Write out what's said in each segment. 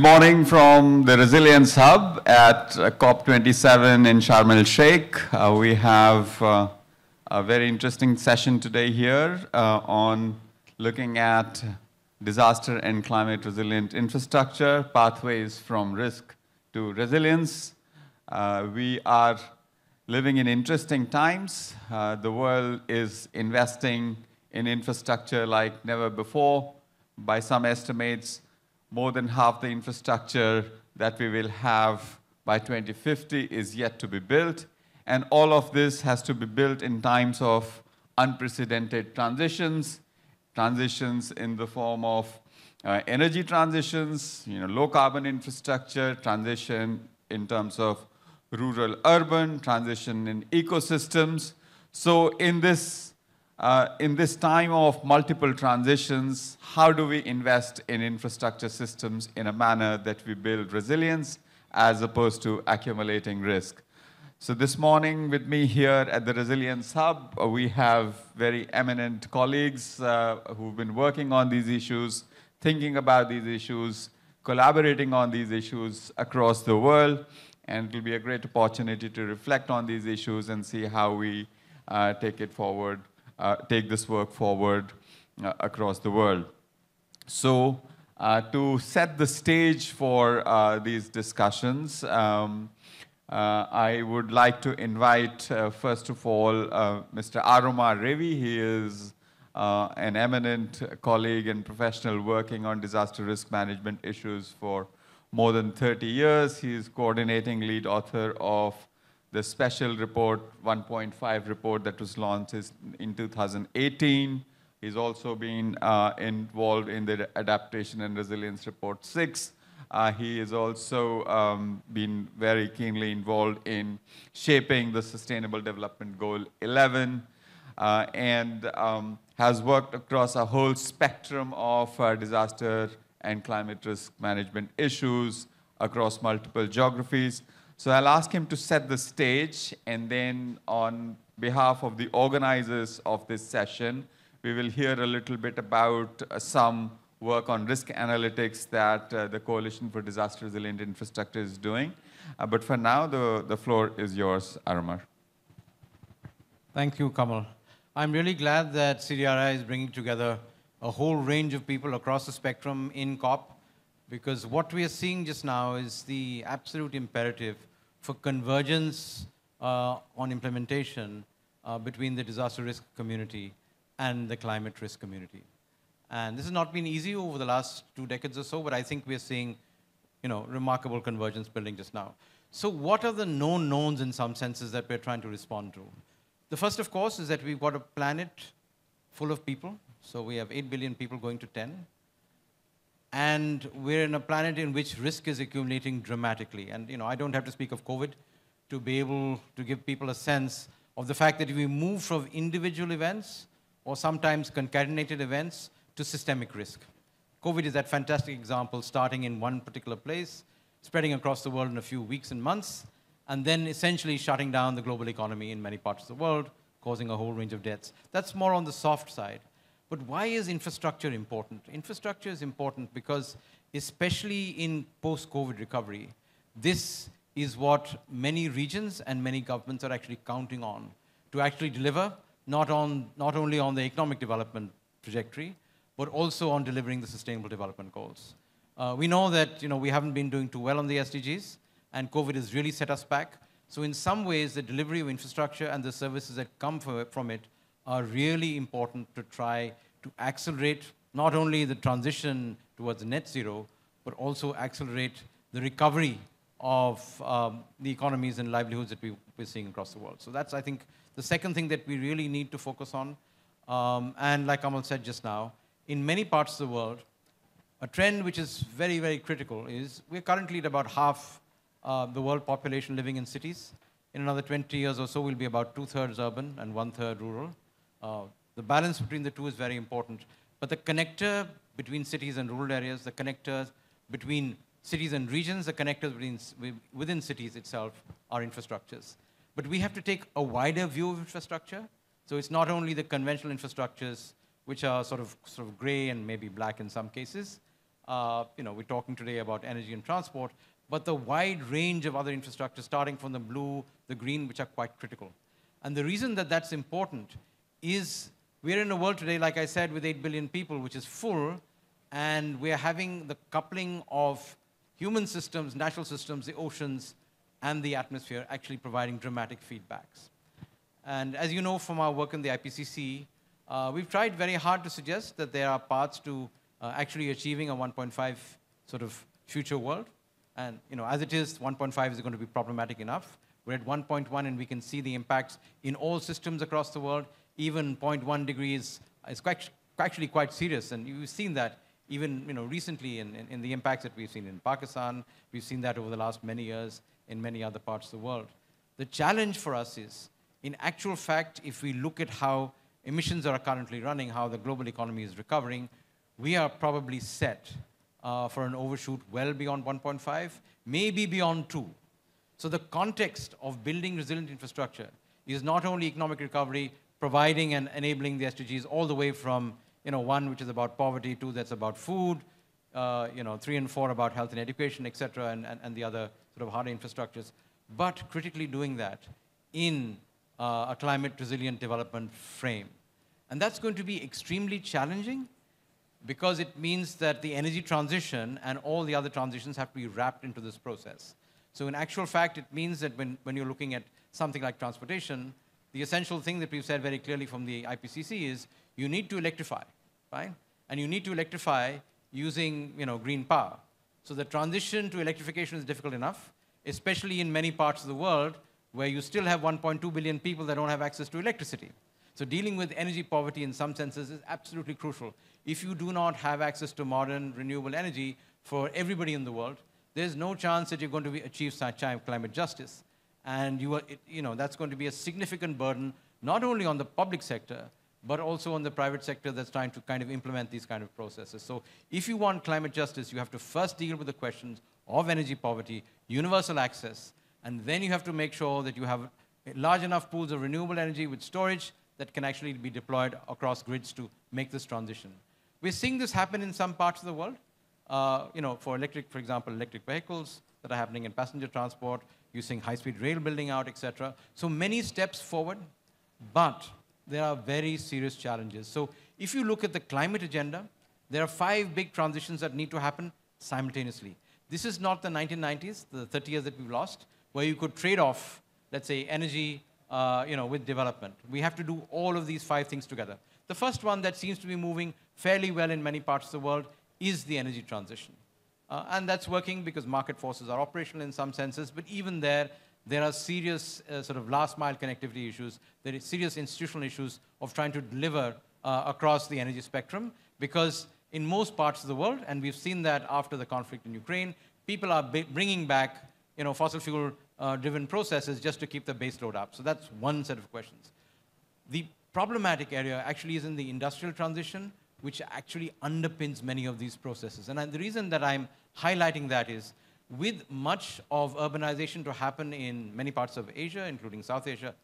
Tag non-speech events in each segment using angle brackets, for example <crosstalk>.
good morning from the Resilience Hub at uh, COP27 in Sharm el Sheikh. Uh, we have uh, a very interesting session today here uh, on looking at disaster and climate resilient infrastructure, pathways from risk to resilience. Uh, we are living in interesting times. Uh, the world is investing in infrastructure like never before. By some estimates, more than half the infrastructure that we will have by 2050 is yet to be built. And all of this has to be built in times of unprecedented transitions, transitions in the form of uh, energy transitions, you know, low carbon infrastructure, transition in terms of rural urban, transition in ecosystems. So in this uh, in this time of multiple transitions, how do we invest in infrastructure systems in a manner that we build resilience as opposed to accumulating risk? So this morning with me here at the Resilience Hub, uh, we have very eminent colleagues uh, who've been working on these issues, thinking about these issues, collaborating on these issues across the world. And it will be a great opportunity to reflect on these issues and see how we uh, take it forward take this work forward uh, across the world. So uh, to set the stage for these discussions, um, I would like to invite, first of all, Mr. Aromar Revi. He is uh, an eminent colleague and professional working on disaster risk management issues for more than 30 years. He is coordinating lead author of the special report, 1.5 report that was launched in 2018. He's also been uh, involved in the Adaptation and Resilience Report 6. Uh, he has also um, been very keenly involved in shaping the Sustainable Development Goal 11 uh, and um, has worked across a whole spectrum of uh, disaster and climate risk management issues across multiple geographies. So I'll ask him to set the stage, and then on behalf of the organizers of this session, we will hear a little bit about uh, some work on risk analytics that uh, the Coalition for Disaster Resilient Infrastructure is doing. Uh, but for now, the, the floor is yours, Aromar. Thank you, Kamal. I'm really glad that CDRI is bringing together a whole range of people across the spectrum in COP, because what we are seeing just now is the absolute imperative for convergence uh, on implementation uh, between the disaster risk community and the climate risk community. And this has not been easy over the last two decades or so, but I think we're seeing you know, remarkable convergence building just now. So what are the known knowns in some senses that we're trying to respond to? The first, of course, is that we've got a planet full of people. So we have 8 billion people going to 10 and we're in a planet in which risk is accumulating dramatically. And you know, I don't have to speak of COVID to be able to give people a sense of the fact that we move from individual events or sometimes concatenated events to systemic risk. COVID is that fantastic example, starting in one particular place, spreading across the world in a few weeks and months, and then essentially shutting down the global economy in many parts of the world, causing a whole range of deaths. That's more on the soft side. But why is infrastructure important? Infrastructure is important because, especially in post-COVID recovery, this is what many regions and many governments are actually counting on to actually deliver, not, on, not only on the economic development trajectory, but also on delivering the sustainable development goals. Uh, we know that you know, we haven't been doing too well on the SDGs, and COVID has really set us back. So in some ways, the delivery of infrastructure and the services that come from it are really important to try to accelerate not only the transition towards net zero, but also accelerate the recovery of um, the economies and livelihoods that we, are seeing across the world. So that's, I think, the second thing that we really need to focus on. Um, and like Amal said just now, in many parts of the world, a trend which is very, very critical is we're currently at about half uh, the world population living in cities. In another 20 years or so, we'll be about two-thirds urban and one-third rural. Uh, the balance between the two is very important. But the connector between cities and rural areas, the connectors between cities and regions, the connectors between, within cities itself are infrastructures. But we have to take a wider view of infrastructure. So it's not only the conventional infrastructures, which are sort of, sort of gray and maybe black in some cases, Uh, you know, we're talking today about energy and transport, but the wide range of other infrastructure, starting from the blue, the green, which are quite critical. And the reason that that's important is we're in a world today, like I said, with 8 billion people, which is full, and we're having the coupling of human systems, natural systems, the oceans, and the atmosphere actually providing dramatic feedbacks. And as you know from our work in the IPCC, uh, we've tried very hard to suggest that there are paths to uh, actually achieving a 1.5 sort of future world. And you know, as it is, 1.5 is going to be problematic enough. We're at 1.1 and we can see the impacts in all systems across the world. Even 0.1 degrees is quite, actually quite serious. And you've seen that even you know, recently in, in, in, the impacts that we've seen in Pakistan. We've seen that over the last many years in many other parts of the world. The challenge for us is, in actual fact, if we look at how emissions are currently running, how the global economy is recovering, we are probably set uh, for an overshoot well beyond 1.5, maybe beyond 2. So the context of building resilient infrastructure is not only economic recovery, providing and enabling the SDGs all the way from you know, one which is about poverty, two that's about food, uh, you know, three and four about health and education, et cetera, and, and, and the other sort of harder infrastructures, but critically doing that in uh, a climate resilient development frame. And that's going to be extremely challenging because it means that the energy transition and all the other transitions have to be wrapped into this process. So in actual fact, it means that when, when you're looking at something like transportation, the essential thing that we've said very clearly from the IPCC is you need to electrify, right? And you need to electrify using you know, green power. So the transition to electrification is difficult enough, especially in many parts of the world where you still have 1.2 billion people that don't have access to electricity. So dealing with energy poverty in some senses is absolutely crucial. If you do not have access to modern renewable energy for everybody in the world, there's no chance that you're going to achieve climate justice. And you, are, it, you know, that's going to be a significant burden, not only on the public sector, but also on the private sector that's trying to kind of implement these kind of processes. So if you want climate justice, you have to first deal with the questions of energy poverty, universal access, and then you have to make sure that you have large enough pools of renewable energy with storage that can actually be deployed across grids to make this transition. We're seeing this happen in some parts of the world. Uh, you know, for electric, for example, electric vehicles that are happening in passenger transport, using high-speed rail building out, etc. So many steps forward, but there are very serious challenges. So if you look at the climate agenda, there are five big transitions that need to happen simultaneously. This is not the 1990s, the 30 years that we've lost, where you could trade off, let's say, energy uh, you know, with development. We have to do all of these five things together. The first one that seems to be moving fairly well in many parts of the world is the energy transition. Uh, and that's working because market forces are operational in some senses, but even there, there are serious uh, sort of last mile connectivity issues. There is serious institutional issues of trying to deliver uh, across the energy spectrum because in most parts of the world, and we've seen that after the conflict in Ukraine, people are bringing back you know, fossil fuel uh, driven processes just to keep the base load up. So that's one set of questions. The problematic area actually is in the industrial transition, which actually underpins many of these processes. And the reason that I'm highlighting that is with much of urbanization to happen in many parts of Asia, including South Asia,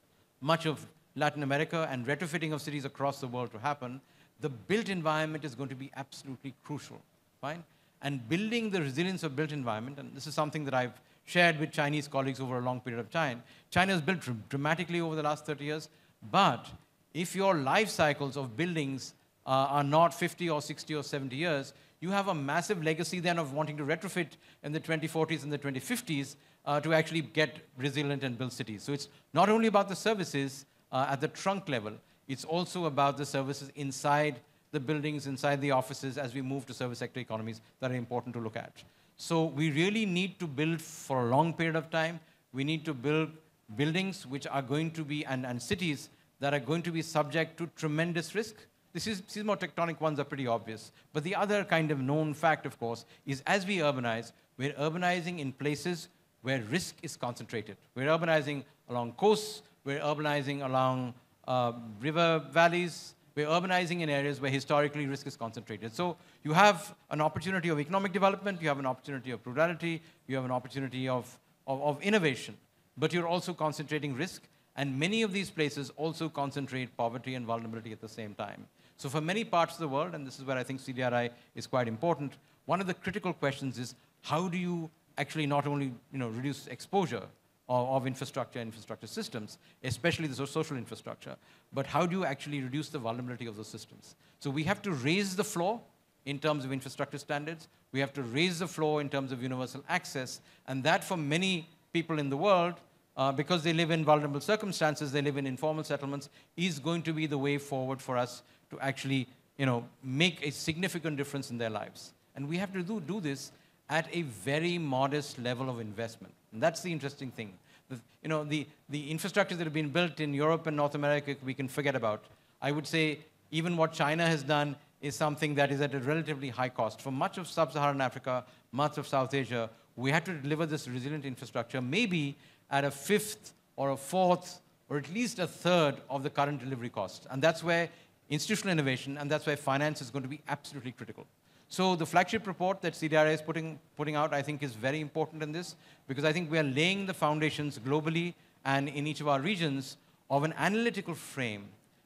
much of Latin America, and retrofitting of cities across the world to happen, the built environment is going to be absolutely crucial, fine? And building the resilience of built environment, and this is something that I've shared with Chinese colleagues over a long period of time. China has built dramatically over the last 30 years, but if your life cycles of buildings uh, are not 50 or 60 or 70 years, you have a massive legacy then of wanting to retrofit in the 2040s and the 2050s uh, to actually get resilient and build cities. So it's not only about the services uh, at the trunk level, it's also about the services inside the buildings, inside the offices as we move to service sector economies that are important to look at. So we really need to build for a long period of time. We need to build buildings which are going to be, and, and cities that are going to be subject to tremendous risk. This is, these tectonic ones are pretty obvious. But the other kind of known fact, of course, is as we urbanize, we're urbanizing in places where risk is concentrated. We're urbanizing along coasts, we're urbanizing along uh, river valleys, we're urbanizing in areas where historically risk is concentrated. So you have an opportunity of economic development, you have an opportunity of plurality, you have an opportunity of, of, of innovation, but you're also concentrating risk, and many of these places also concentrate poverty and vulnerability at the same time. So for many parts of the world, and this is where I think CDRI is quite important, one of the critical questions is how do you actually not only you know, reduce exposure of, of infrastructure and infrastructure systems, especially the social infrastructure, but how do you actually reduce the vulnerability of those systems? So we have to raise the floor in terms of infrastructure standards. We have to raise the floor in terms of universal access. And that, for many people in the world, uh, because they live in vulnerable circumstances, they live in informal settlements, is going to be the way forward for us to actually you know, make a significant difference in their lives. And we have to do, do this at a very modest level of investment. And that's the interesting thing. The, you know, the, the infrastructure that have been built in Europe and North America, we can forget about. I would say even what China has done is something that is at a relatively high cost. For much of sub-Saharan Africa, much of South Asia, we had to deliver this resilient infrastructure maybe at a fifth or a fourth or at least a third of the current delivery cost. And that's where institutional innovation and that's where finance is going to be absolutely critical. So the flagship report that CDRI is putting, putting out, I think, is very important in this because I think we are laying the foundations globally and in each of our regions of an analytical frame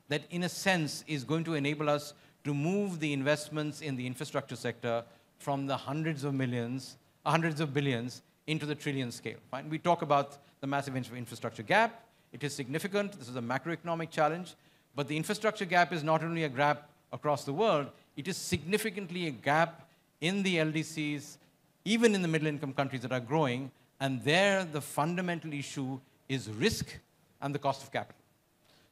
that, in a sense, is going to enable us to move the investments in the infrastructure sector from the hundreds of millions, hundreds of billions, into the trillion scale. Fine? We talk about the massive infrastructure gap. It is significant. This is a macroeconomic challenge. But the infrastructure gap is not only a gap across the world, it is significantly a gap in the LDCs, even in the middle income countries that are growing. And there, the fundamental issue is risk and the cost of capital.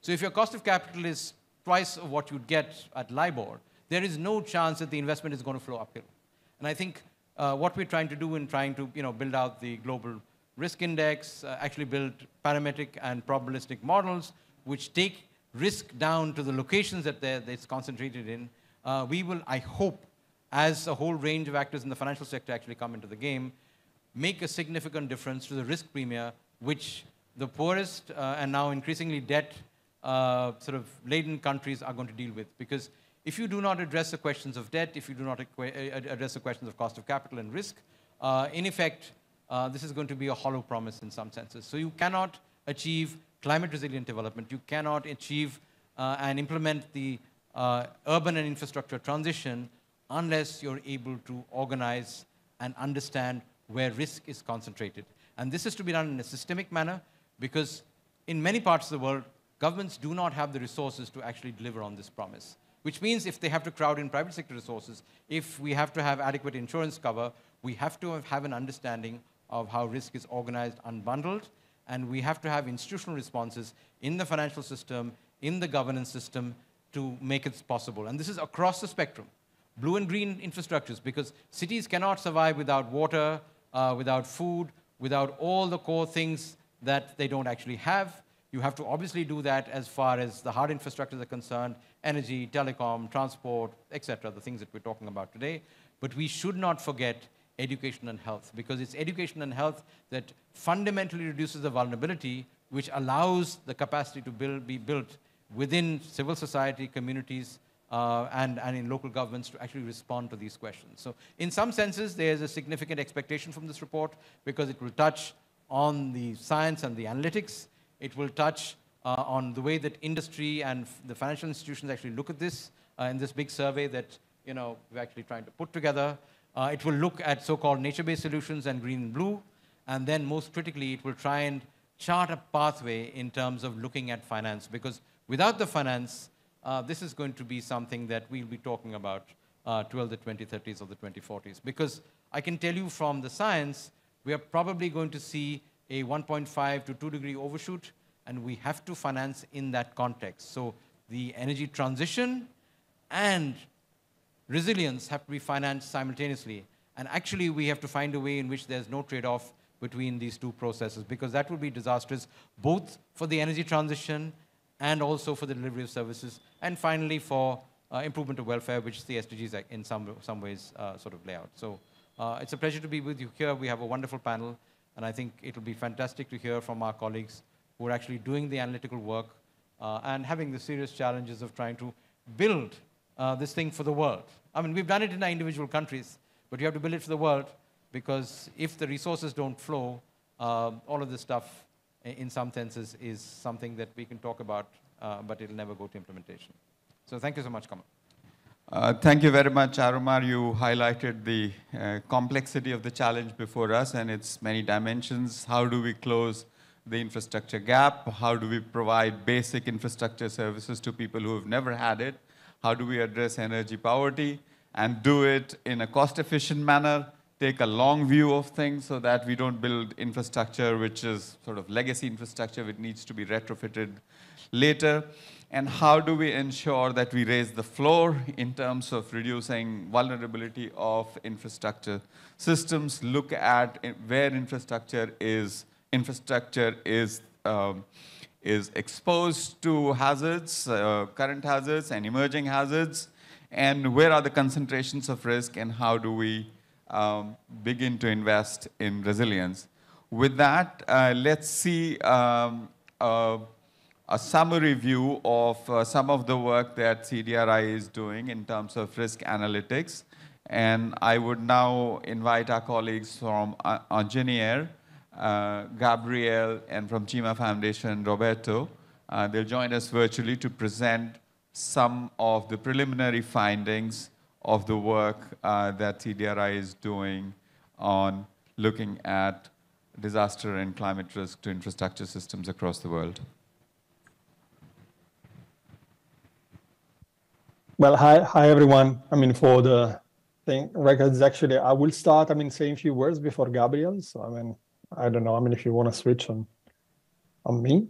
So if your cost of capital is twice of what you'd get at LIBOR, there is no chance that the investment is going to flow uphill. And I think uh, what we're trying to do in trying to you know, build out the global risk index, uh, actually build parametric and probabilistic models which take risk down to the locations that it's concentrated in, uh, we will, I hope, as a whole range of actors in the financial sector actually come into the game, make a significant difference to the risk premium which the poorest uh, and now increasingly debt uh, sort of laden countries are going to deal with. Because if you do not address the questions of debt, if you do not uh, address the questions of cost of capital and risk, uh, in effect, uh, this is going to be a hollow promise in some senses. So you cannot achieve climate resilient development. You cannot achieve uh, and implement the uh, urban and infrastructure transition unless you're able to organize and understand where risk is concentrated. And this is to be done in a systemic manner because in many parts of the world, governments do not have the resources to actually deliver on this promise. Which means if they have to crowd in private sector resources, if we have to have adequate insurance cover, we have to have an understanding of how risk is organized unbundled, and we have to have institutional responses in the financial system, in the governance system, to make it possible. And this is across the spectrum. Blue and green infrastructures, because cities cannot survive without water, uh, without food, without all the core things that they don't actually have. You have to obviously do that as far as the hard infrastructures are concerned, energy, telecom, transport, etc., the things that we're talking about today. But we should not forget education and health, because it's education and health that fundamentally reduces the vulnerability, which allows the capacity to build, be built within civil society, communities, uh, and, and in local governments to actually respond to these questions. So in some senses, there's a significant expectation from this report because it will touch on the science and the analytics. It will touch uh, on the way that industry and the financial institutions actually look at this uh, in this big survey that you know, we're actually trying to put together. Uh, it will look at so-called nature-based solutions and green and blue. And then most critically, it will try and chart a pathway in terms of looking at finance because Without the finance, uh, this is going to be something that we'll be talking about uh, 12 the 2030s or the 2040s. Because I can tell you from the science, we are probably going to see a 1.5 to 2 degree overshoot, and we have to finance in that context. So the energy transition and resilience have to be financed simultaneously. And actually, we have to find a way in which there's no trade-off between these two processes, because that would be disastrous both for the energy transition and also for the delivery of services, and finally for uh, improvement of welfare, which the SDGs in some, some ways uh, sort of lay out. So uh, it's a pleasure to be with you here. We have a wonderful panel, and I think it'll be fantastic to hear from our colleagues who are actually doing the analytical work uh, and having the serious challenges of trying to build uh, this thing for the world. I mean, we've done it in our individual countries, but you have to build it for the world because if the resources don't flow, uh, all of this stuff in some senses, is something that we can talk about, uh, but it'll never go to implementation. So thank you so much, Kamal. Uh, thank you very much, Aromar. You highlighted the uh, complexity of the challenge before us and its many dimensions. How do we close the infrastructure gap? How do we provide basic infrastructure services to people who have never had it? How do we address energy poverty and do it in a cost-efficient manner? Take a long view of things so that we don't build infrastructure which is sort of legacy infrastructure which needs to be retrofitted later and how do we ensure that we raise the floor in terms of reducing vulnerability of infrastructure systems, look at where infrastructure is, infrastructure is, um, is exposed to hazards, uh, current hazards and emerging hazards, and where are the concentrations of risk and how do we um, begin to invest in resilience. With that, uh, let's see um, a summary view of uh, some of the work that CDRI is doing in terms of risk analytics. And I would now invite our colleagues from uh, INGENIAR, uh, Gabriel, and from CIMA Foundation, Roberto. Uh, they'll join us virtually to present some of the preliminary findings of the work uh, that CDRI is doing on looking at disaster and climate risk to infrastructure systems across the world. Well, hi, hi everyone. I mean, for the thing records, actually, I will start. I mean, saying a few words before Gabriel. So, I mean, I don't know. I mean, if you want to switch on, on me,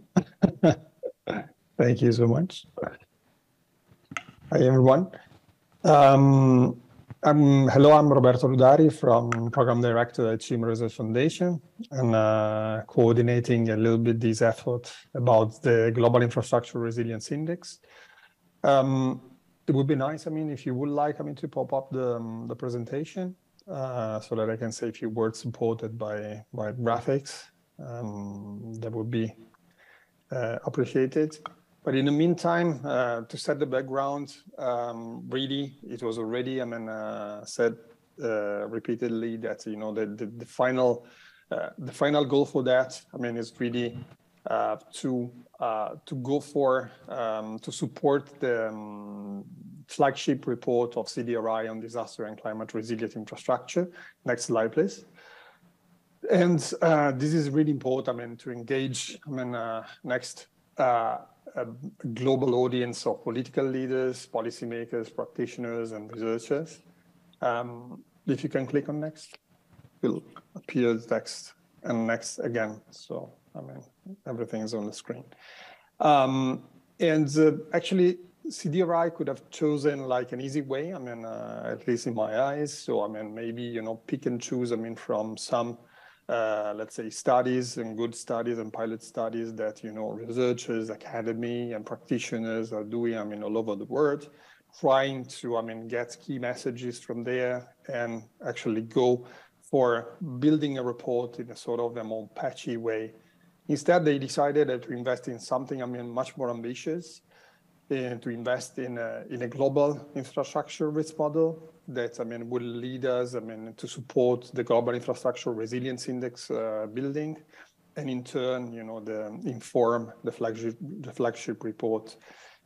<laughs> thank you so much. Hi everyone. Um, I'm, hello, I'm Roberto Rudari from Program Director at CIMA Research Foundation and uh, coordinating a little bit this effort about the Global Infrastructure Resilience Index. Um, it would be nice, I mean, if you would like, I mean, to pop up the, um, the presentation uh, so that I can say a few words supported by, by graphics. Um, that would be uh, appreciated. But in the meantime, uh, to set the background, um, really, it was already, I mean, uh, said uh, repeatedly that, you know, the, the, the final the final goal for that, I mean, is really to to go for um, to support the um, flagship report of CDRI on disaster and climate resilient infrastructure. Next slide, please. And uh, this is really important. I mean, to engage. I mean, uh, next. Uh, a global audience of political leaders, policymakers, practitioners, and researchers. Um, if you can click on next, will appear text and next again. So I mean, everything is on the screen. Um, and uh, actually, CDRI could have chosen like an easy way. I mean, uh, at least in my eyes. So I mean, maybe you know, pick and choose. I mean, from some, uh, let's say, studies and good studies and pilot studies that you know researchers, academy, and practitioners are doing. I mean, all over the world, trying to I mean get key messages from there and actually go for building a report in a sort of a more patchy way Instead, they decided to invest in something, I mean, much more ambitious, and to invest in a, in a global infrastructure risk model that, I mean, will lead us, I mean, to support the global infrastructure resilience index uh, building, and in turn, you know, the inform the flagship, the flagship report.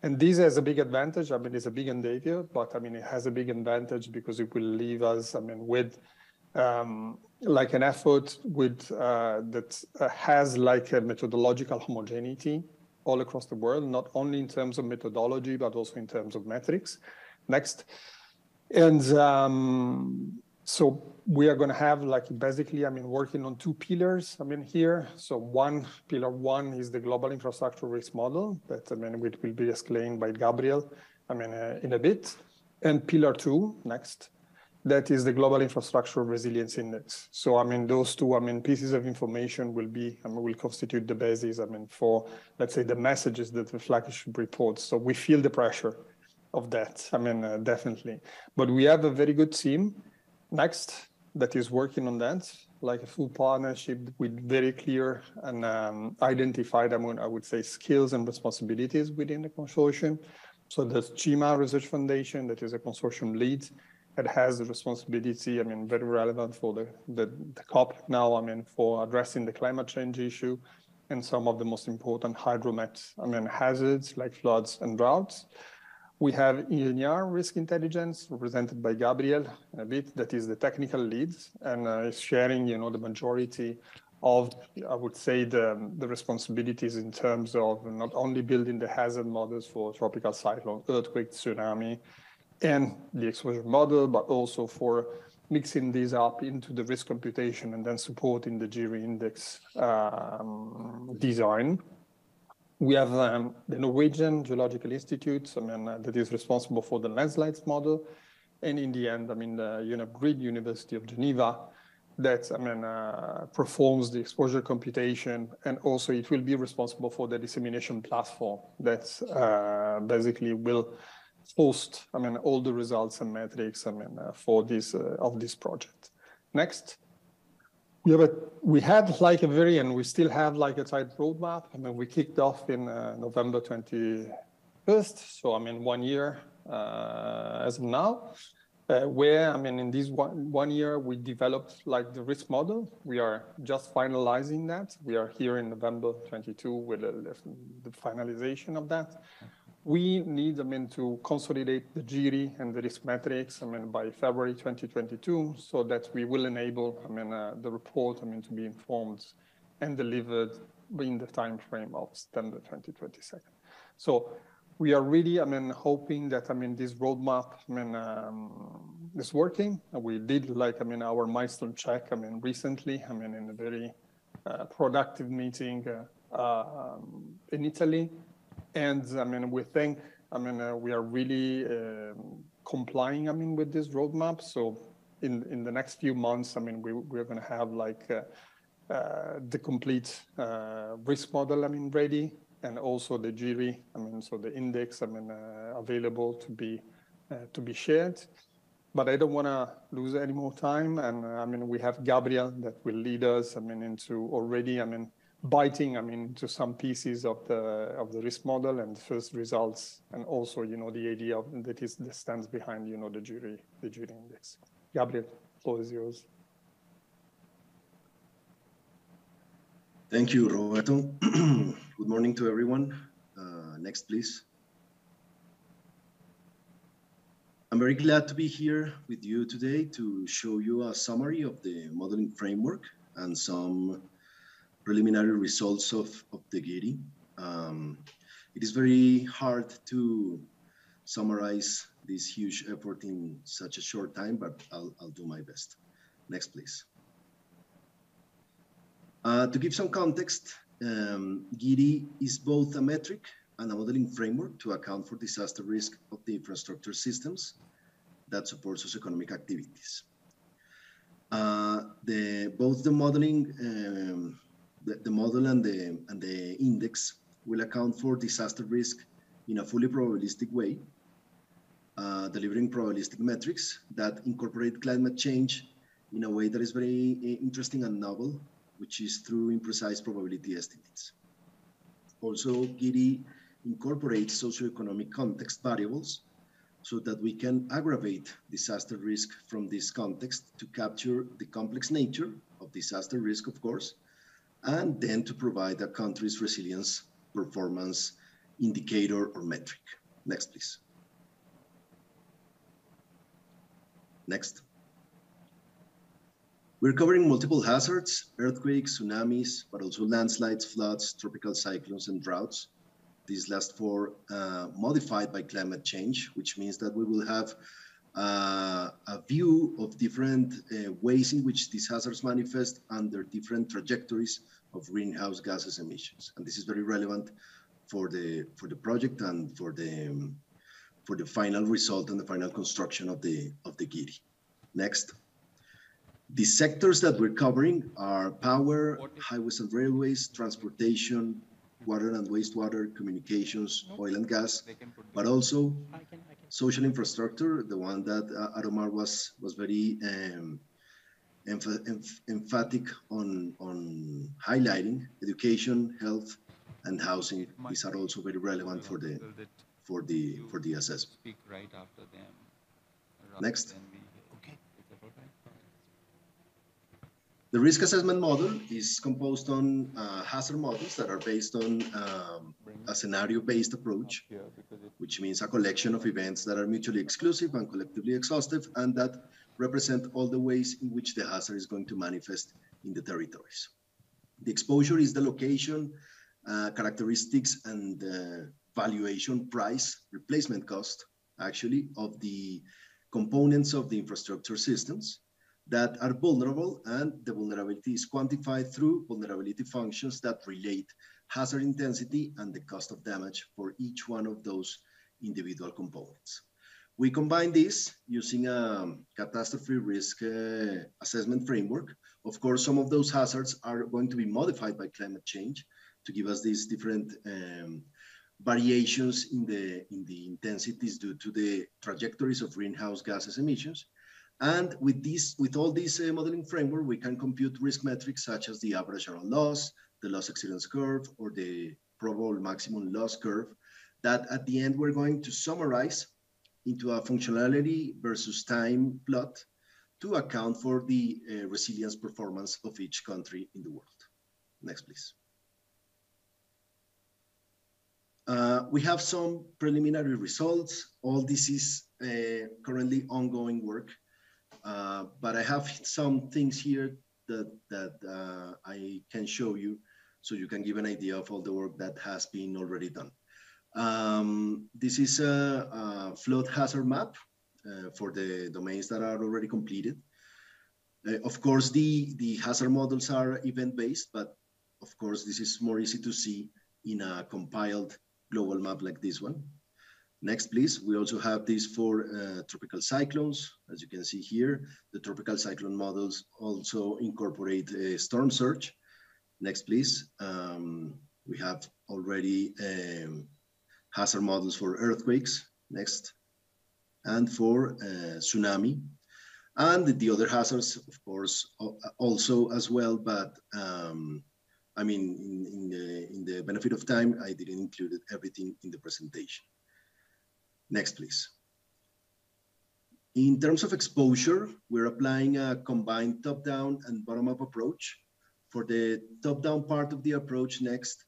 And this has a big advantage. I mean, it's a big endeavor, but I mean, it has a big advantage because it will leave us, I mean, with um, like an effort with uh, that has like a methodological homogeneity all across the world, not only in terms of methodology, but also in terms of metrics. Next. And um, so we are going to have like basically, I mean, working on two pillars. I mean, here. So one pillar one is the global infrastructure risk model that I mean, it will be explained by Gabriel. I mean, uh, in a bit. And pillar two, next, that is the Global Infrastructure Resilience Index. So, I mean, those two, I mean, pieces of information will be, I mean, will constitute the basis, I mean, for, let's say, the messages that the flagship reports. So we feel the pressure of that, I mean, uh, definitely. But we have a very good team next that is working on that, like a full partnership with very clear and um, identified, I, mean, I would say, skills and responsibilities within the consortium. So there's CIMA Research Foundation, that is a consortium lead, it has the responsibility, I mean, very relevant for the, the, the, COP now, I mean, for addressing the climate change issue and some of the most important hydromet, I mean, hazards like floods and droughts. We have INGENIAR risk intelligence represented by Gabriel a bit, that is the technical lead and uh, is sharing, you know, the majority of, I would say, the, the responsibilities in terms of not only building the hazard models for tropical cyclone, earthquake, tsunami, and the exposure model, but also for mixing these up into the risk computation and then supporting the GIRI index um, design. We have um, the Norwegian Geological Institute, I mean, uh, that is responsible for the landslides model. And in the end, I mean, the University of Geneva, that I mean uh, performs the exposure computation, and also it will be responsible for the dissemination platform that uh, basically will host I mean all the results and metrics I mean uh, for this uh, of this project. Next. We have a we had like a very and we still have like a tight roadmap. I mean we kicked off in uh, November 21st, so I mean one year uh, as of now uh, where, I mean, in this one, one year, we developed like the risk model. We are just finalizing that. We are here in November 22 with the, the finalization of that. We need, I mean, to consolidate the GIRI and the risk metrics, I mean, by February 2022, so that we will enable, I mean, uh, the report, I mean, to be informed and delivered in the time frame of September 2022. So we are really, I mean, hoping that, I mean, this roadmap, I mean, um, is working. We did like, I mean, our milestone check, I mean, recently, I mean, in a very uh, productive meeting uh, um, in Italy. And I mean, we think, I mean, uh, we are really um, complying, I mean, with this roadmap. So in, in the next few months, I mean, we, we're going to have like uh, uh, the complete uh, risk model, I mean, ready and also the GIRI, I mean, so the index, I mean, uh, available to be uh, to be shared. But I don't want to lose any more time. And uh, I mean, we have Gabriel that will lead us, I mean, into already, I mean, biting, I mean, to some pieces of the of the risk model and first results, and also, you know, the idea of, that is that stands behind, you know, the GIRI the GIRI index. Gabriel, floor is yours. Thank you, Roberto. <clears throat> Good morning to everyone. Uh, next, please. I'm very glad to be here with you today to show you a summary of the modeling framework and some preliminary results of, of the GIRI. Um, it is very hard to summarize this huge effort in such a short time, but I'll, I'll do my best. Next, please. Uh, to give some context, um, GIRI is both a metric and a modeling framework to account for disaster risk of the infrastructure systems that support socioeconomic activities. Uh, the, both the modeling, um, the, the, model and the, and the index will account for disaster risk in a fully probabilistic way, uh, delivering probabilistic metrics that incorporate climate change in a way that is very uh, interesting and novel which is through imprecise probability estimates. Also, GIRI incorporates socioeconomic context variables so that we can aggravate disaster risk from this context to capture the complex nature of disaster risk, of course, and then to provide a country's resilience performance indicator or metric. Next, please. Next. We're covering multiple hazards, earthquakes, tsunamis, but also landslides, floods, tropical cyclones, and droughts. These last four uh, modified by climate change, which means that we will have uh, a view of different uh, ways in which these hazards manifest under different trajectories of greenhouse gases emissions. And this is very relevant for the for the project and for the um, for the final result and the final construction of the of the GIRI. Next. The sectors that we're covering are power, highways and railways, transportation, water and wastewater, communications, oil and gas, but also social infrastructure, the one that uh, Aromar was was very um, emph emph emphatic on on highlighting. Education, health, and housing. These are also very relevant for the for the for the assessment. Next. The risk assessment model is composed on uh, hazard models that are based on um, a scenario-based approach, which means a collection of events that are mutually exclusive and collectively exhaustive, and that represent all the ways in which the hazard is going to manifest in the territories. The exposure is the location, uh, characteristics, and uh, valuation price, replacement cost, actually, of the components of the infrastructure systems that are vulnerable and the vulnerability is quantified through vulnerability functions that relate hazard intensity and the cost of damage for each one of those individual components. We combine this using a catastrophe risk uh, assessment framework. Of course, some of those hazards are going to be modified by climate change to give us these different um, variations in the, in the intensities due to the trajectories of greenhouse gases emissions. And with this, with all this uh, modeling framework, we can compute risk metrics such as the average annual loss, the loss exceedance curve, or the probable maximum loss curve that at the end we're going to summarize into a functionality versus time plot to account for the uh, resilience performance of each country in the world. Next, please. Uh, we have some preliminary results. All this is uh, currently ongoing work. Uh, but I have some things here that, that uh, I can show you so you can give an idea of all the work that has been already done. Um, this is a, a, flood hazard map uh, for the domains that are already completed. Uh, of course, the, the hazard models are event-based, but of course, this is more easy to see in a compiled global map like this one. Next, please. We also have these four uh, tropical cyclones. As you can see here, the tropical cyclone models also incorporate a storm surge. Next, please. Um, we have already um, hazard models for earthquakes. Next. And for uh, tsunami. And the, the, other hazards, of course, also as well, but um, I mean, in, in, the, in the benefit of time, I didn't include everything in the presentation. Next, please. In terms of exposure, we're applying a combined top-down and bottom-up approach. For the top-down part of the approach next,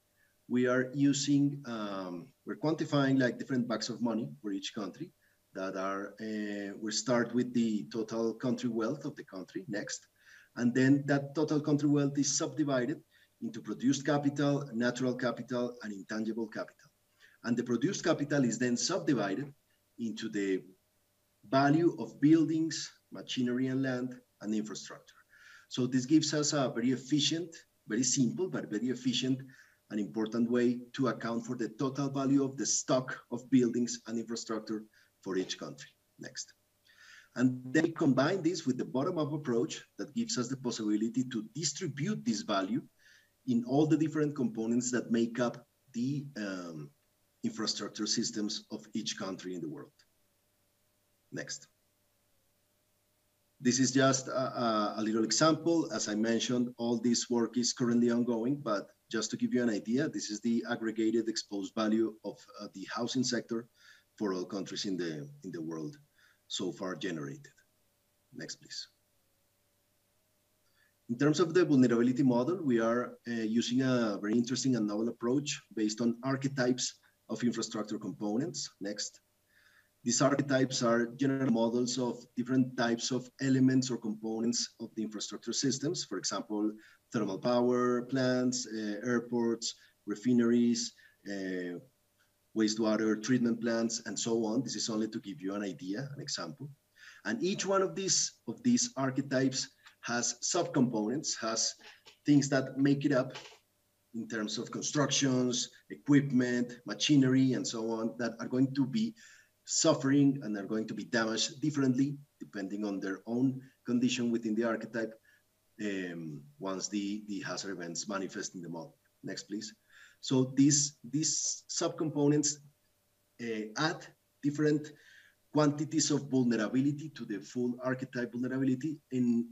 we are using, um, we're quantifying like different bags of money for each country that are, uh, we start with the total country wealth of the country next. And then that total country wealth is subdivided into produced capital, natural capital, and intangible capital. And the produced capital is then subdivided into the value of buildings, machinery and land, and infrastructure. So this gives us a very efficient, very simple, but very efficient and important way to account for the total value of the stock of buildings and infrastructure for each country. Next. And then combine this with the bottom-up approach that gives us the possibility to distribute this value in all the different components that make up the um, infrastructure systems of each country in the world. Next. This is just a, a, little example. As I mentioned, all this work is currently ongoing, but just to give you an idea, this is the aggregated exposed value of uh, the housing sector for all countries in the, in the world so far generated. Next, please. In terms of the vulnerability model, we are uh, using a very interesting and novel approach based on archetypes of infrastructure components. Next. These archetypes are general models of different types of elements or components of the infrastructure systems. For example, thermal power plants, uh, airports, refineries, uh, wastewater treatment plants, and so on. This is only to give you an idea, an example. And each one of these, of these archetypes has subcomponents, has things that make it up in terms of constructions, equipment, machinery, and so on that are going to be suffering and are going to be damaged differently depending on their own condition within the archetype um, once the, the hazard events manifest in the model. Next, please. So these, these subcomponents uh, add different quantities of vulnerability to the full archetype vulnerability in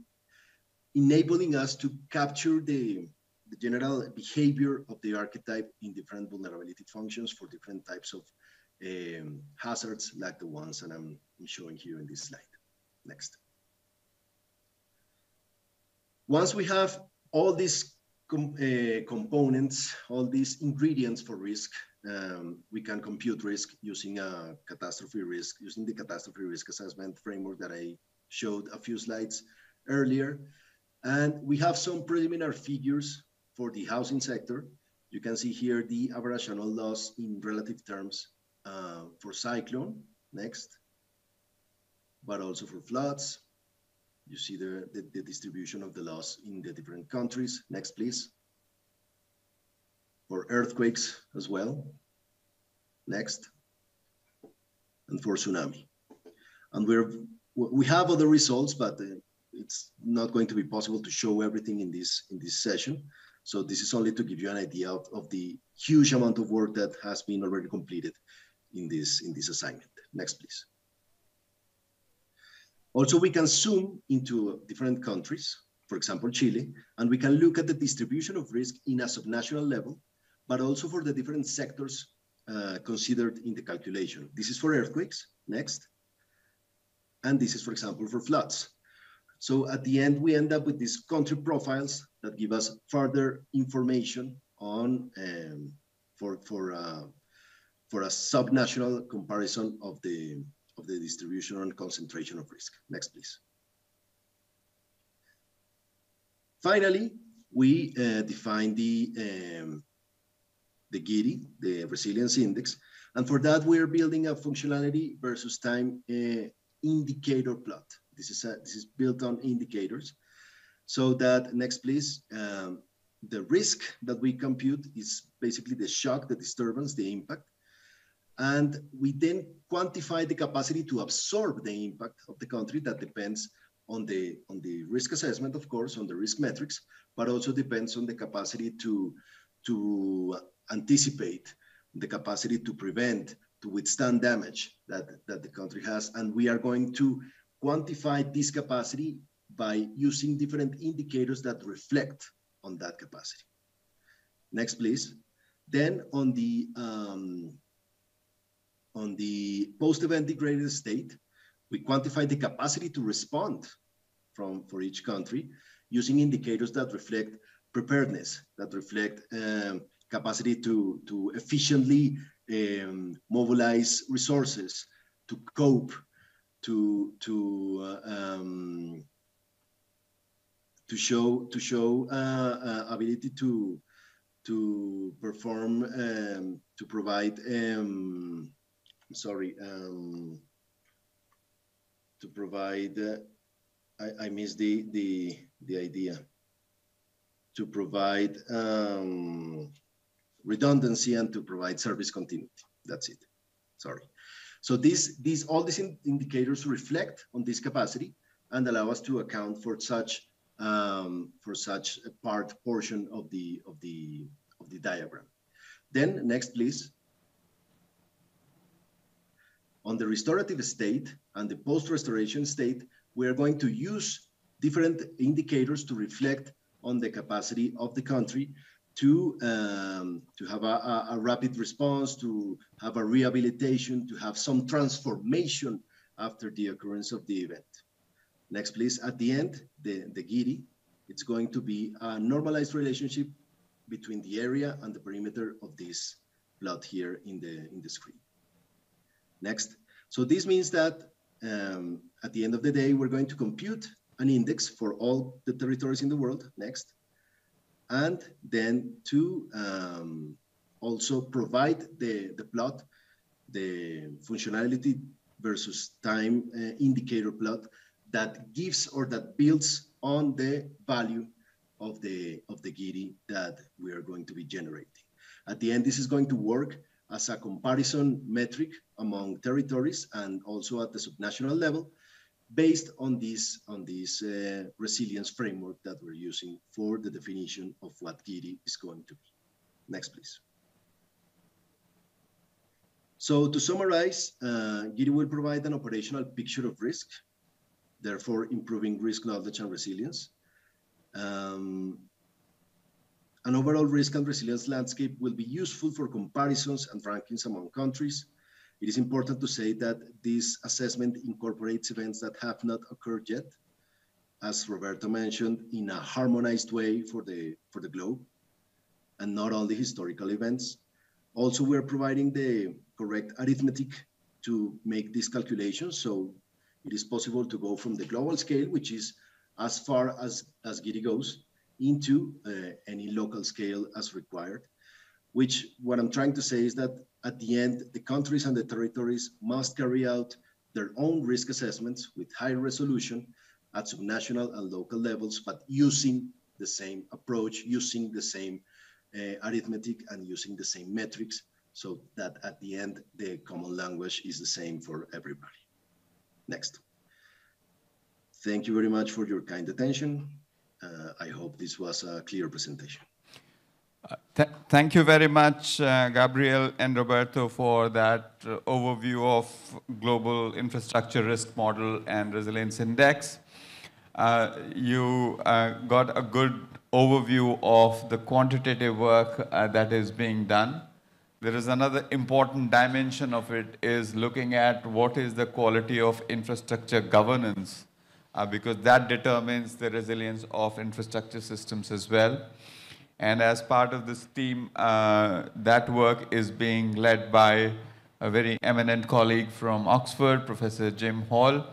enabling us to capture the the general behavior of the archetype in different vulnerability functions for different types of um, hazards like the ones that I'm, showing here in this slide. Next. Once we have all these com uh, components, all these ingredients for risk, um, we can compute risk using a catastrophe risk, using the catastrophe risk assessment framework that I showed a few slides earlier. And we have some preliminary figures for the housing sector. You can see here the average annual loss in relative terms uh, for cyclone, next, but also for floods. You see the, the, the distribution of the loss in the different countries. Next, please for earthquakes as well. Next. And for tsunami. And we're, we have other results, but uh, it's not going to be possible to show everything in this, in this session. So this is only to give you an idea of, of the huge amount of work that has been already completed in this, in this assignment. Next, please. Also, we can zoom into different countries, for example, Chile, and we can look at the distribution of risk in a subnational level but also for the different sectors uh, considered in the calculation. This is for earthquakes, next. And this is, for example, for floods. So at the end, we end up with these country profiles that give us further information on um, for for uh, for a subnational comparison of the of the distribution and concentration of risk. Next, please. Finally, we uh, define the um, the GIRI, the resilience index. And for that, we're building a functionality versus time uh, indicator plot. This is, a, this is built on indicators. So that, next please, um, the risk that we compute is basically the shock, the disturbance, the impact. And we then quantify the capacity to absorb the impact of the country that depends on the, on the risk assessment, of course, on the risk metrics, but also depends on the capacity to, to anticipate the capacity to prevent, to withstand damage that, that the country has. And we are going to quantify this capacity by using different indicators that reflect on that capacity. Next, please. Then on the um, on the post-event degraded state, we quantify the capacity to respond from for each country using indicators that reflect preparedness, that reflect um, capacity to, to efficiently um, mobilize resources, to cope, to, to, uh, um, to show, to show uh, uh, ability to, to perform, um, to provide, um, sorry, um, to provide, uh, I, I missed the, the, the idea, to provide, um, redundancy and to provide service continuity. That's it. Sorry. So these, these, all these in indicators reflect on this capacity and allow us to account for such um, for such a part portion of the of the of the diagram. Then next, please. On the restorative state and the post-restoration state, we are going to use different indicators to reflect on the capacity of the country to um, to have a, a, rapid response, to have a rehabilitation, to have some transformation after the occurrence of the event. Next, please. At the end, the, the GIRI, it's going to be a normalized relationship between the area and the perimeter of this plot here in the, in the screen. Next. So this means that um, at the end of the day, we're going to compute an index for all the territories in the world. Next and then to um, also provide the, the plot, the functionality versus time uh, indicator plot that gives or that builds on the value of the of the GIRI that we are going to be generating. At the end, this is going to work as a comparison metric among territories and also at the subnational level based on this, on this uh, resilience framework that we're using for the definition of what GIRI is going to be. Next, please. So to summarize, uh, GIRI will provide an operational picture of risk, therefore improving risk knowledge and resilience. Um, an overall risk and resilience landscape will be useful for comparisons and rankings among countries, it is important to say that this assessment incorporates events that have not occurred yet. as Roberto mentioned, in a harmonized way for the, for the globe, and not only historical events. Also, we're providing the correct arithmetic to make these calculations. So it is possible to go from the global scale, which is as far as, as GIRI goes, into uh, any local scale as required, which what I'm trying to say is that at the end, the countries and the territories must carry out their own risk assessments with high resolution at subnational and local levels, but using the same approach, using the same uh, arithmetic and using the same metrics so that at the end, the common language is the same for everybody. Next. Thank you very much for your kind attention. Uh, I hope this was a clear presentation. Uh, th thank you very much, uh, Gabriel and Roberto, for that uh, overview of global infrastructure risk model and resilience index. Uh, you uh, got a good overview of the quantitative work that is being done. There is another important dimension of it is looking at what is the quality of infrastructure governance, because that determines the resilience of infrastructure systems as well. And as part of this team, uh, that work is being led by a very eminent colleague from Oxford, Professor Jim Hall.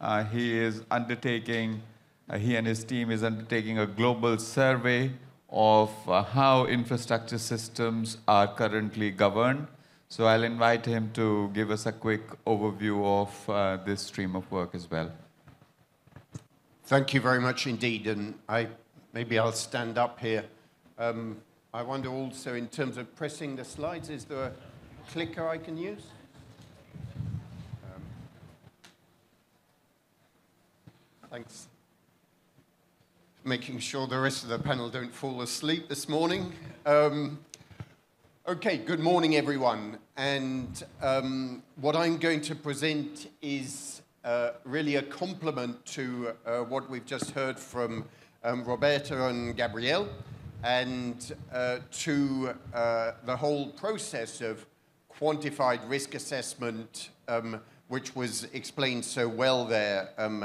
Uh, he is undertaking, uh, he and his team is undertaking a global survey of uh, how infrastructure systems are currently governed. So I'll invite him to give us a quick overview of uh, this stream of work as well. Thank you very much indeed. And I, maybe I'll stand up here. Um, I wonder also in terms of pressing the slides, is there a clicker I can use? Um, thanks. Making sure the rest of the panel don't fall asleep this morning. Um, okay, good morning everyone. And um, what I'm going to present is uh, really a complement to uh, what we've just heard from um, Roberto and Gabriel and uh, to uh, the whole process of quantified risk assessment, um, which was explained so well there um,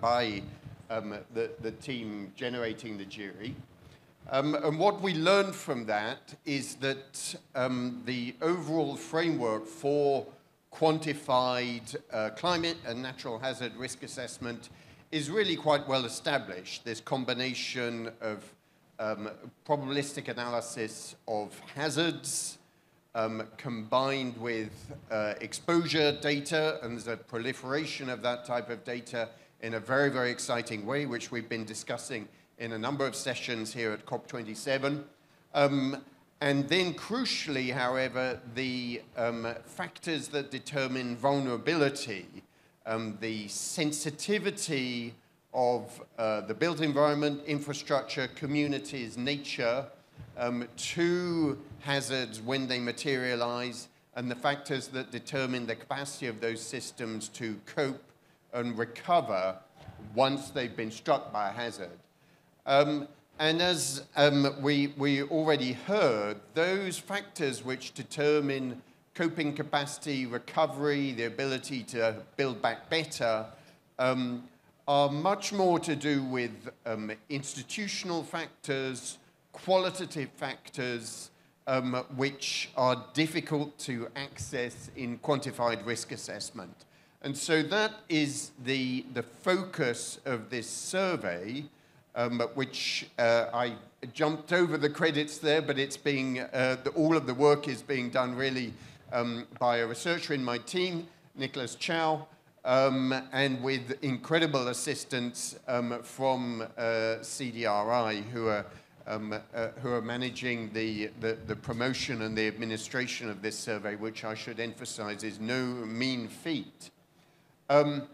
by um, the, the team generating the GIRI. Um, and what we learned from that is that um, the overall framework for quantified uh, climate and natural hazard risk assessment is really quite well established. This combination of um, probabilistic analysis of hazards um, combined with uh, exposure data and the proliferation of that type of data in a very, very exciting way, which we've been discussing in a number of sessions here at COP27. Um, and then crucially, however, the um, factors that determine vulnerability, um, the sensitivity of uh, the built environment, infrastructure, communities, nature, um, to hazards when they materialize, and the factors that determine the capacity of those systems to cope and recover once they've been struck by a hazard. Um, and as um, we, we already heard, those factors which determine coping capacity, recovery, the ability to build back better, um, are much more to do with um, institutional factors, qualitative factors, um, which are difficult to access in quantified risk assessment. And so that is the, the focus of this survey, um, which uh, I jumped over the credits there, but it's being, uh, the, all of the work is being done really um, by a researcher in my team, Nicholas Chow, um, and with incredible assistance um, from uh, CDRI, who are, um, uh, who are managing the, the, the, promotion and the administration of this survey, which I should emphasize is no mean feat. Um,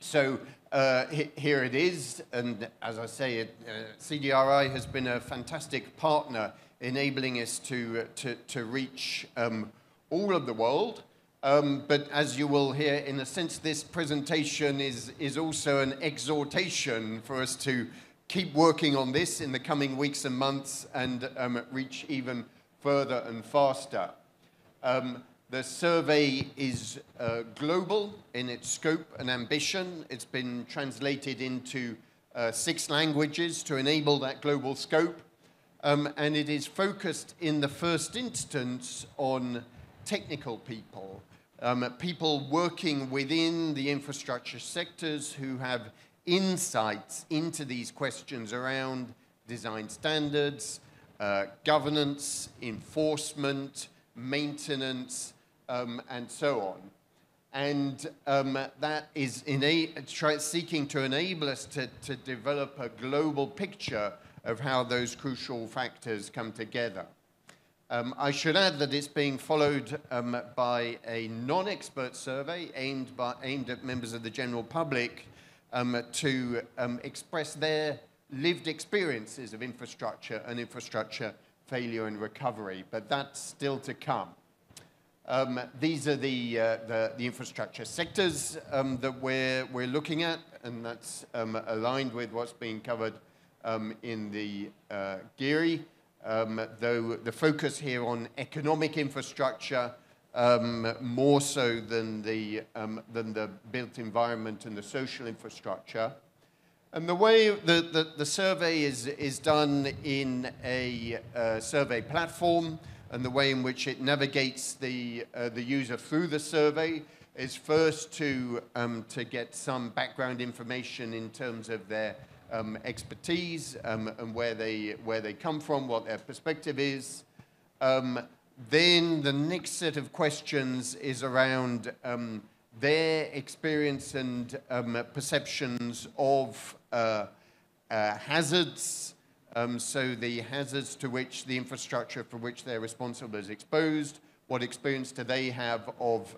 so uh, here it is, and as I say, it, uh, CDRI has been a fantastic partner enabling us to, to, to reach um, all of the world, um, but as you will hear, in a sense, this presentation is, is also an exhortation for us to keep working on this in the coming weeks and months and um, reach even further and faster. Um, the survey is uh, global in its scope and ambition. It's been translated into uh, six languages to enable that global scope. Um, and it is focused in the first instance on technical people, um, people working within the infrastructure sectors who have insights into these questions around design standards, uh, governance, enforcement, maintenance, um, and so on. And um, that is seeking to enable us to, to develop a global picture of how those crucial factors come together. Um, I should add that it's being followed um, by a non-expert survey aimed, by, aimed, at members of the general public um, to um, express their lived experiences of infrastructure and infrastructure failure and recovery, but that's still to come. Um, these are the, uh, the, the, infrastructure sectors um, that we're, we're looking at, and that's aligned with what's being covered in the uh, um, though the focus here on economic infrastructure um, more so than the, than the built environment and the social infrastructure. And the way the, the, the survey is, is done in a uh, survey platform and the way in which it navigates the, uh, the user through the survey is first to, um, to get some background information in terms of their um, expertise um, and where they, where they come from, what their perspective is. Um, then the next set of questions is around um, their experience and um, perceptions of uh, uh, hazards, so the hazards to which the infrastructure for which they're responsible is exposed, what experience do they have of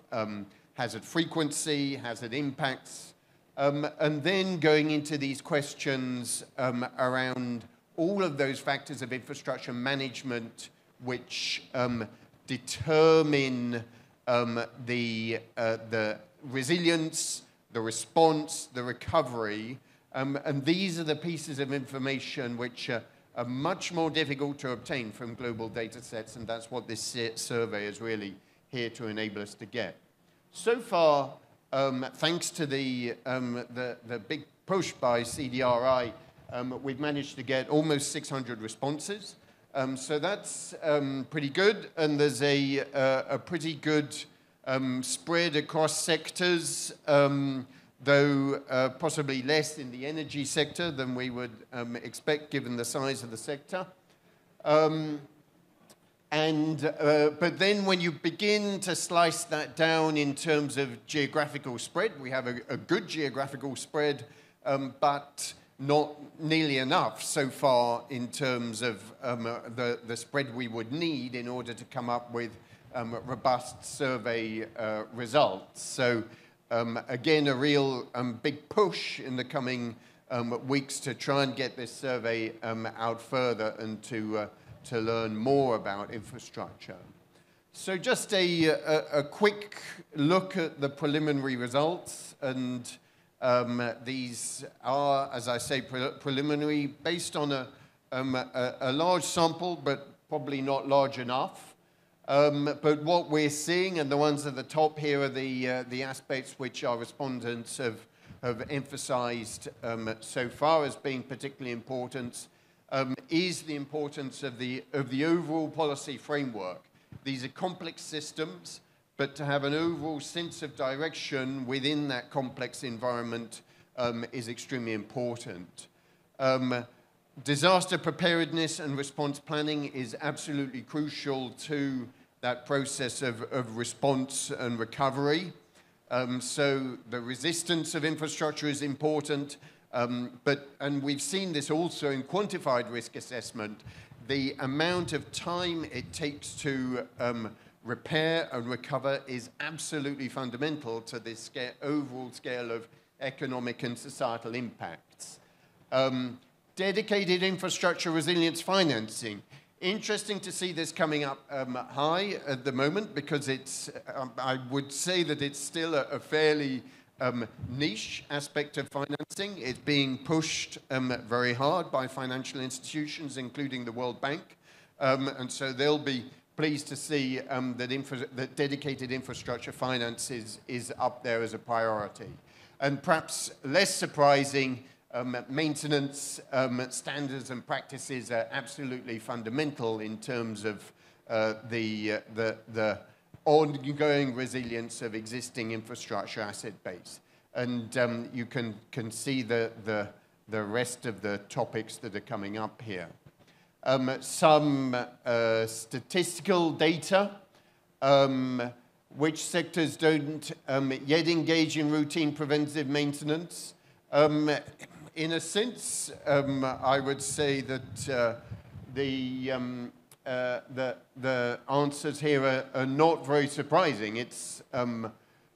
hazard frequency, hazard impacts, um, and then going into these questions um, around all of those factors of infrastructure management which um, determine um, the, uh, the resilience, the response, the recovery. Um, and these are the pieces of information which are, are much more difficult to obtain from global data sets, and that's what this survey is really here to enable us to get. So far, um, thanks to the, um, the, the, big push by CDRI, um, we've managed to get almost 600 responses. Um, so that's um, pretty good, and there's a, a, a pretty good spread across sectors, though uh, possibly less in the energy sector than we would expect given the size of the sector. Um, and, uh, but then when you begin to slice that down in terms of geographical spread, we have a, a good geographical spread, um, but not nearly enough so far in terms of um, uh, the, the spread we would need in order to come up with um, robust survey uh, results. So um, again, a real um, big push in the coming um, weeks to try and get this survey out further and to, uh, to learn more about infrastructure. So just a, a, a quick look at the preliminary results and um, these are, as I say, pre preliminary, based on a, um, a, large sample, but probably not large enough. Um, but what we're seeing, and the ones at the top here are the, uh, the aspects which our respondents have, have emphasized um, so far as being particularly important, um, is the importance of the, of the overall policy framework. These are complex systems, but to have an overall sense of direction within that complex environment um, is extremely important. Um, disaster preparedness and response planning is absolutely crucial to that process of, of response and recovery. Um, so the resistance of infrastructure is important, um, but, and we've seen this also in quantified risk assessment, the amount of time it takes to um, repair and recover is absolutely fundamental to this scale, overall scale of economic and societal impacts. Um, dedicated infrastructure resilience financing Interesting to see this coming up um, high at the moment because it's, um, I would say that it's still a, a fairly um, niche aspect of financing. It's being pushed um, very hard by financial institutions, including the World Bank. Um, and so they'll be pleased to see um, that, that, dedicated infrastructure finance is, is up there as a priority. And perhaps less surprising, um, maintenance um, standards and practices are absolutely fundamental in terms of uh, the, uh, the, the ongoing resilience of existing infrastructure asset base. And um, you can, can see the, the, the rest of the topics that are coming up here. Um, some uh, statistical data, um, which sectors don't um, yet engage in routine preventive maintenance. Um, in a sense, um, I would say that uh, the, uh, the, the answers here are, are, not very surprising. It's, um,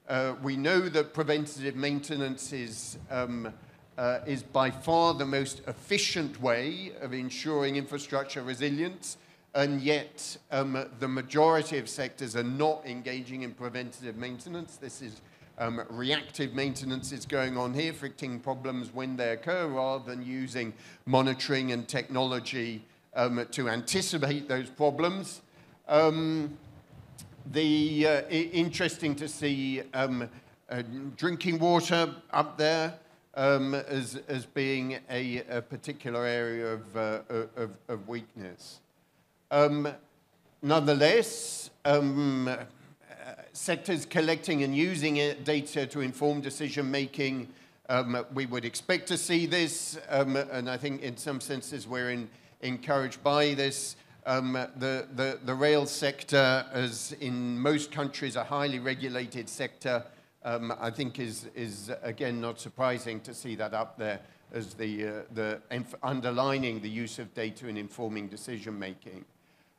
uh, we know that preventative maintenance is, um, uh, is by far the most efficient way of ensuring infrastructure resilience, and yet um, the majority of sectors are not engaging in preventative maintenance. This is um, reactive maintenance is going on here, fixing problems when they occur rather than using monitoring and technology um, to anticipate those problems. Um, the uh, interesting to see um, uh, drinking water up there um, as, as being a, a particular area of, uh, of, of weakness. Um, nonetheless, sectors collecting and using data to inform decision making. Um, we would expect to see this, um, and I think in some senses we're in, encouraged by this. Um, the, the, the, rail sector, as in most countries, a highly regulated sector, um, I think is, is again not surprising to see that up there as the, uh, the underlining the use of data in informing decision making.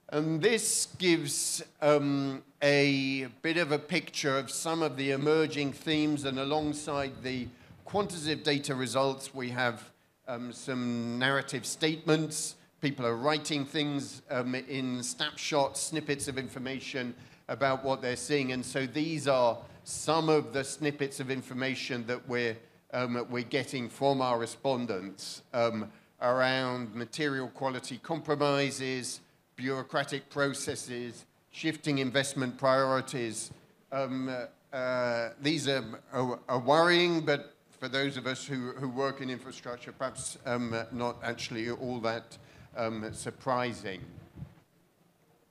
And this gives um, a bit of a picture of some of the emerging themes, and alongside the quantitative data results, we have um, some narrative statements. People are writing things um, in snapshots, snippets of information about what they're seeing. And so these are some of the snippets of information that we're, um, we're getting from our respondents um, around material quality compromises, bureaucratic processes, shifting investment priorities. Um, uh, these are, are, are, worrying, but for those of us who, who work in infrastructure, perhaps um, not actually all that um, surprising.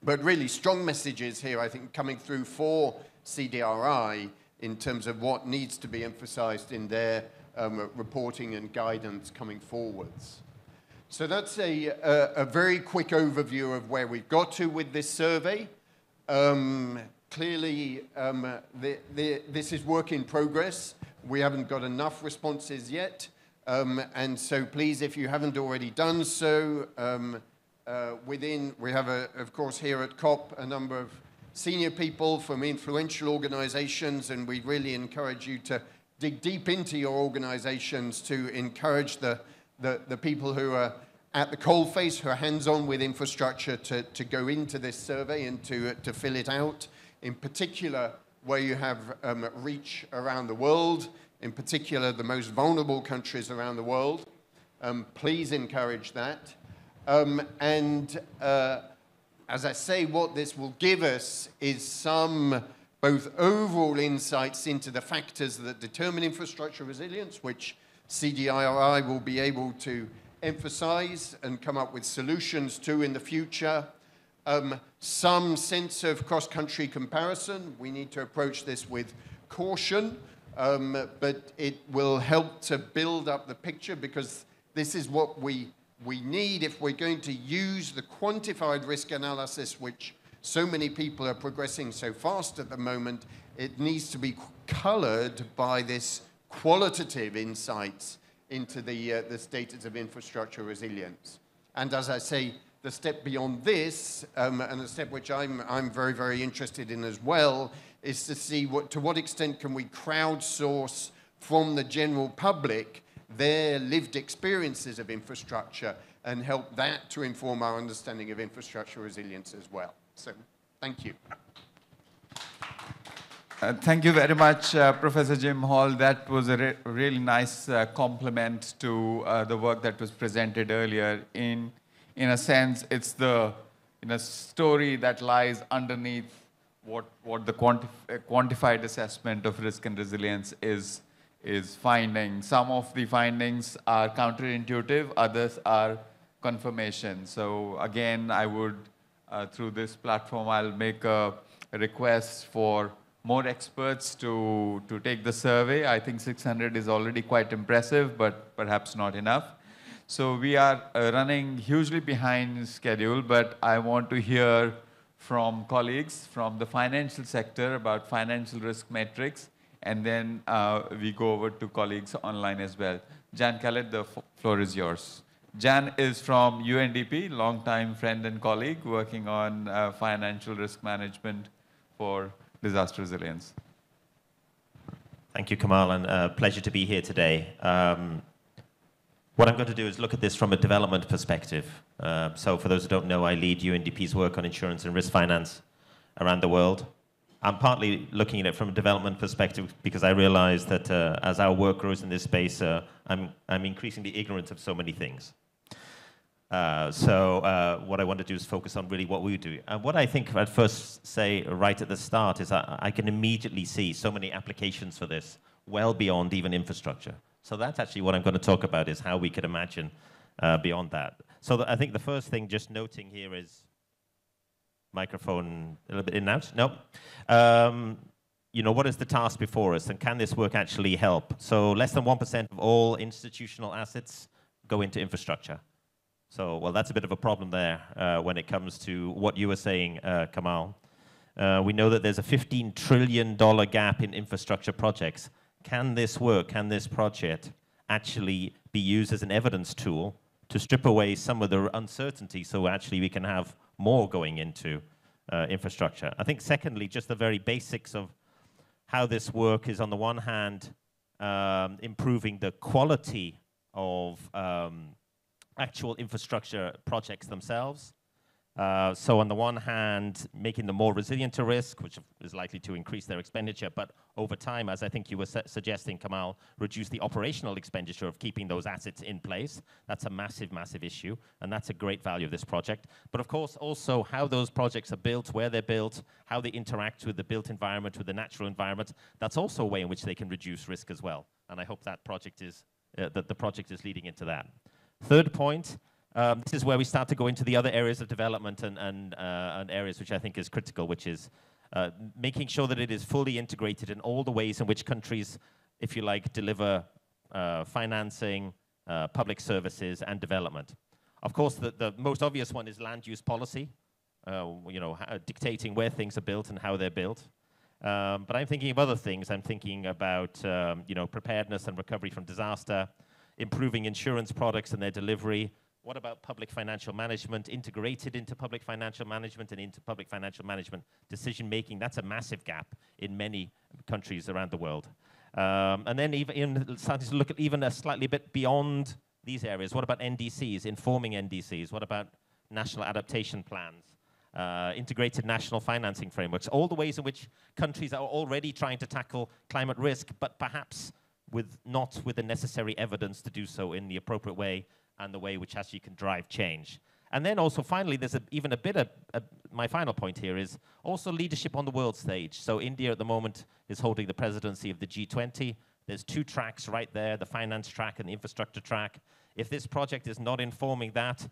But really strong messages here, I think, coming through for CDRI in terms of what needs to be emphasized in their um, reporting and guidance coming forwards. So that's a, a, a, very quick overview of where we've got to with this survey. Um, clearly, um, the, the, this is work in progress. We haven't got enough responses yet. Um, and so please, if you haven't already done so, um, uh, within, we have, a, of course, here at COP, a number of senior people from influential organizations, and we really encourage you to dig deep into your organizations to encourage the the, the people who are at the coalface, who are hands-on with infrastructure to, to go into this survey and to, to fill it out. In particular, where you have um, reach around the world, in particular the most vulnerable countries around the world. Um, please encourage that. Um, and uh, as I say, what this will give us is some both overall insights into the factors that determine infrastructure resilience, which CDRI will be able to emphasize and come up with solutions to in the future. Um, some sense of cross-country comparison. We need to approach this with caution, um, but it will help to build up the picture because this is what we, we need if we're going to use the quantified risk analysis, which so many people are progressing so fast at the moment. It needs to be colored by this qualitative insights into the, uh, the status of infrastructure resilience. And as I say, the step beyond this, um, and a step which I'm, I'm very, very interested in as well, is to see what, to what extent can we crowdsource from the general public their lived experiences of infrastructure and help that to inform our understanding of infrastructure resilience as well. So, thank you. Uh, thank you very much, uh, Professor Jim Hall. That was a re really nice uh, complement to uh, the work that was presented earlier. In, in a sense, it's the in a story that lies underneath what, what the uh, quantified assessment of risk and resilience is, is finding. Some of the findings are counterintuitive, others are confirmation. So again, I would, uh, through this platform, I'll make a request for more experts to, to take the survey. I think 600 is already quite impressive, but perhaps not enough. So we are uh, running hugely behind schedule, but I want to hear from colleagues from the financial sector about financial risk metrics, and then uh, we go over to colleagues online as well. Jan Kellett, the floor is yours. Jan is from UNDP, longtime friend and colleague working on uh, financial risk management for disaster resilience. Thank you, Kamal, and uh, pleasure to be here today. Um, what I'm going to do is look at this from a development perspective. Uh, so for those who don't know, I lead UNDP's work on insurance and risk finance around the world. I'm partly looking at it from a development perspective because I realize that uh, as our work grows in this space, uh, I'm, I'm increasingly ignorant of so many things. Uh, so uh, what I want to do is focus on really what we do. And what I think I'd first say right at the start is I, I can immediately see so many applications for this well beyond even infrastructure. So that's actually what I'm going to talk about is how we could imagine uh, beyond that. So I think the first thing just noting here is microphone a little bit in and out. No. Um, you know, what is the task before us and can this work actually help? So less than 1% of all institutional assets go into infrastructure. So, well, that's a bit of a problem there uh, when it comes to what you were saying, uh, Kamal. Uh, we know that there's a $15 trillion gap in infrastructure projects can this work, can this project actually be used as an evidence tool to strip away some of the uncertainty so actually we can have more going into uh, infrastructure. I think secondly, just the very basics of how this work is on the one hand um, improving the quality of um, actual infrastructure projects themselves, uh, so on the one hand, making them more resilient to risk, which is likely to increase their expenditure, but over time, as I think you were su suggesting, Kamal, reduce the operational expenditure of keeping those assets in place. That's a massive, massive issue, and that's a great value of this project. But of course, also how those projects are built, where they're built, how they interact with the built environment, with the natural environment, that's also a way in which they can reduce risk as well. And I hope that project is, uh, that the project is leading into that. Third point, um, this is where we start to go into the other areas of development and, and, uh, and areas which I think is critical, which is uh, making sure that it is fully integrated in all the ways in which countries, if you like, deliver uh, financing, uh, public services, and development. Of course, the, the most obvious one is land use policy, uh, you know, dictating where things are built and how they're built. Um, but I'm thinking of other things. I'm thinking about, um, you know, preparedness and recovery from disaster, improving insurance products and their delivery, what about public financial management integrated into public financial management and into public financial management decision making? That's a massive gap in many countries around the world. Um, and then even in, starting to look at even a slightly bit beyond these areas. What about NDCs, informing NDCs? What about national adaptation plans? Uh, integrated national financing frameworks, all the ways in which countries are already trying to tackle climate risk, but perhaps with not with the necessary evidence to do so in the appropriate way and the way which actually can drive change. And then also, finally, there's a, even a bit of, a, my final point here is also leadership on the world stage. So India at the moment is holding the presidency of the G20. There's two tracks right there, the finance track and the infrastructure track. If this project is not informing that,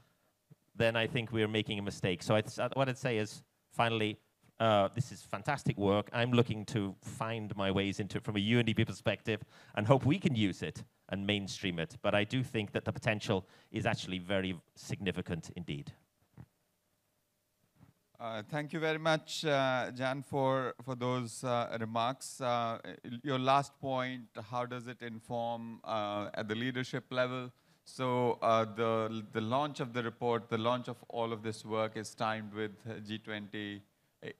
then I think we're making a mistake. So what I'd say is, finally, uh, this is fantastic work. I'm looking to find my ways into it from a UNDP perspective and hope we can use it and mainstream it. But I do think that the potential is actually very significant indeed. Uh, thank you very much, uh, Jan, for, for those uh, remarks. Uh, your last point, how does it inform uh, at the leadership level? So the, the launch of the report, the launch of all of this work is timed with G20